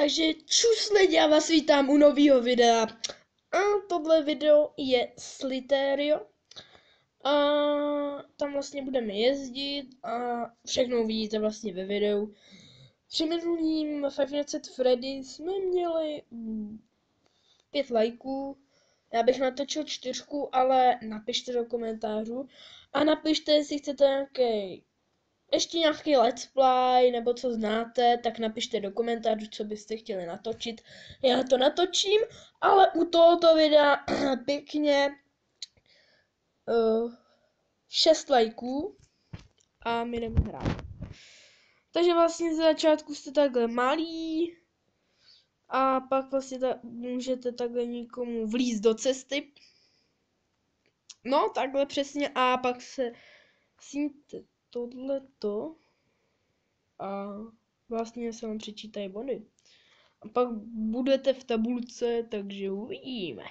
Takže čus lidi, já vás vítám u nového videa. A tohle video je s Literio. A tam vlastně budeme jezdit a všechno uvidíte vlastně ve videu. Při minulým Five Nights at Freddy jsme měli pět lajků. Já bych natočil čtyřku, ale napište do komentářů. A napište, jestli chcete nějaký ještě nějaký let's play nebo co znáte, tak napište do komentářů, co byste chtěli natočit. Já to natočím, ale u tohoto videa pěkně uh, 6 lajků a my jdeme hrát. Takže vlastně z začátku jste takhle malí a pak vlastně ta, můžete takhle někomu vlízt do cesty. No, takhle přesně a pak se sníte tohleto a vlastně se vám přečítají body. A pak budete v tabulce, takže uvidíme.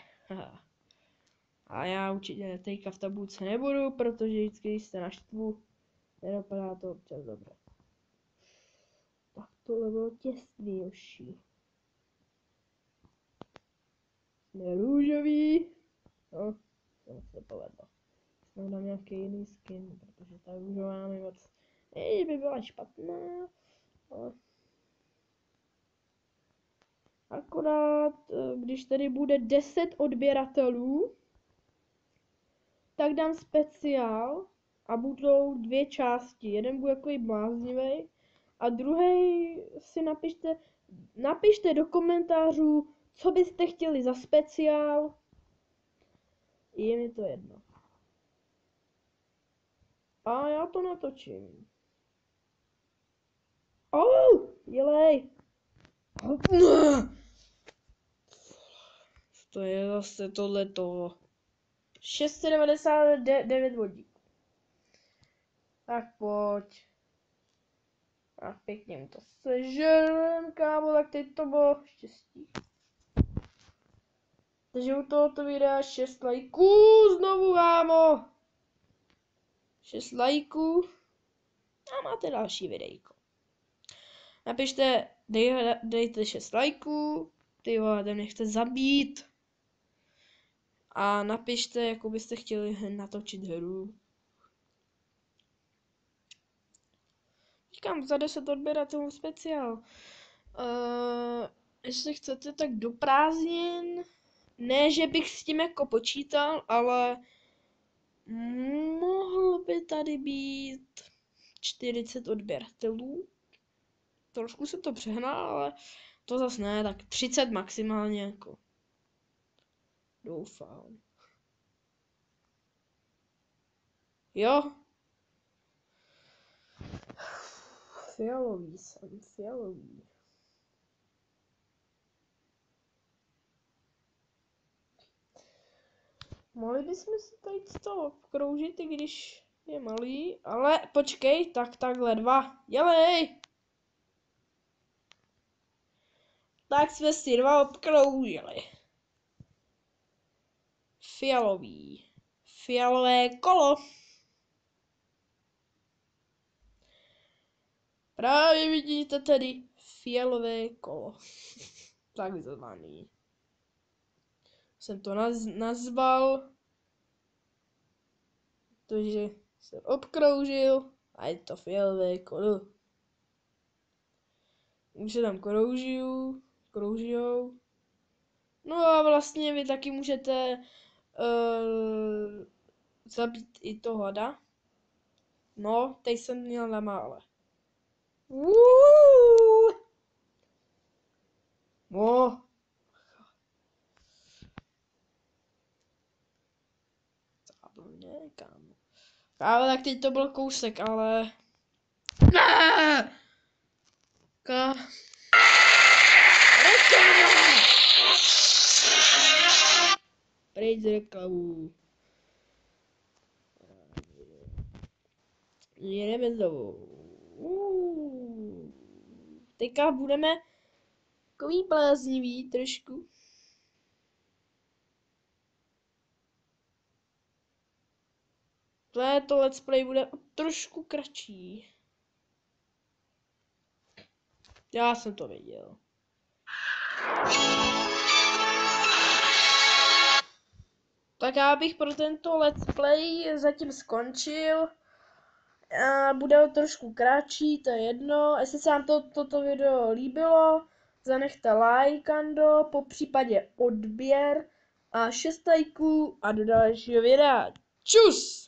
A já určitě teďka v tabulce nebudu, protože vždycky, když jste naštvu, nedopadá to občas dobře. Tak tohle bylo těsný, joši. Jsme růžový. No, to se povedlo dám nějaký jiný skin, mi moc, ne, by byla špatná, ale akorát, eh, když tady bude 10 odběratelů, tak dám speciál a budou dvě části. Jeden bude takový bláznivý a druhý si napište, napište do komentářů, co byste chtěli za speciál. Je mi to jedno. A já to natočím. Oh, dělej. To je zase tohleto. 699 vodík. Tak pojď. A pěkně mi to sežerem, kámo, tak teď to bylo štěstí. Takže u tohoto videa 6 lajků znovu, kámo. 6 lajků a máte další videjko. Napište, dej, dejte 6 lajků, ty vole, ten mě chce zabít. A napište, jakou byste chtěli natočit hru. Říkám, za 10 odběratelů speciál. Uh, jestli chcete, tak do prázdnin. Ne, že bych s tím jako počítal, ale Mohlo by tady být 40 odběratelů. Trošku se to přehná, ale to zas ne, tak 30 maximálně jako. Doufám. Jo. Fialový jsem, fialový. Mohli bychom si tady to kroužit, i když je malý, ale počkej, tak takhle dva, dělej! Tak jsme si dva obkroužili. Fialový. Fialové kolo. Právě vidíte tedy fialové kolo. Takzvaný jsem to naz nazval, protože jsem obkroužil a je to fialové kolo. Už se tam kroužiju, kroužijou. No a vlastně vy taky můžete uh, zabít i toho hada. No, teď jsem měl na mále. Uuuu. No, ne, kámo. Ale tak teď to byl kousek, ale... Ka... Pryč z reklamu. Znovu. Teďka budeme takový bláznivý trošku. To let's play bude trošku kratší. Já jsem to věděl. Tak já bych pro tento let's play zatím skončil. Bude trošku kratší, to je jedno. Jestli se vám to, toto video líbilo, zanechte lajkando, po případě odběr a 6 lajků a do dalšího videa. Čus!